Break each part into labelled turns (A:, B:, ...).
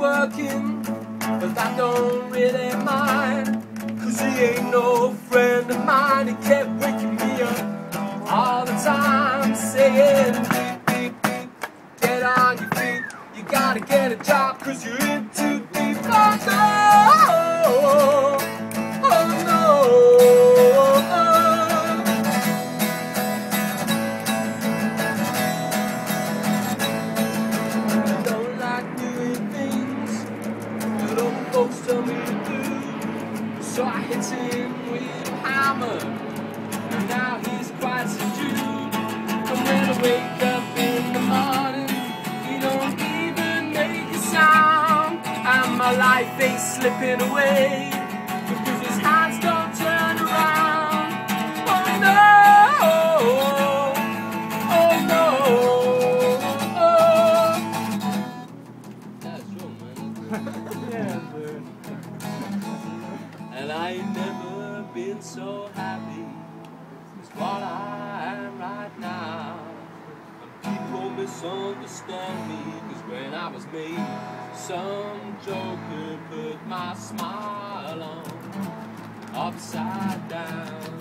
A: working, but I don't really mind. Cause he ain't no friend of mine, he kept waking me up all the time, saying, Get on your feet, you gotta get a job, cause you're into do. So I hit him with a hammer, and now he's quite subdued. And when I wake up in the morning, he don't even make a sound, and my life ain't slipping away I ain't never been so happy as what I am right now. And people misunderstand me, cause when I was made, some joker put my smile on upside down.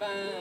A: No.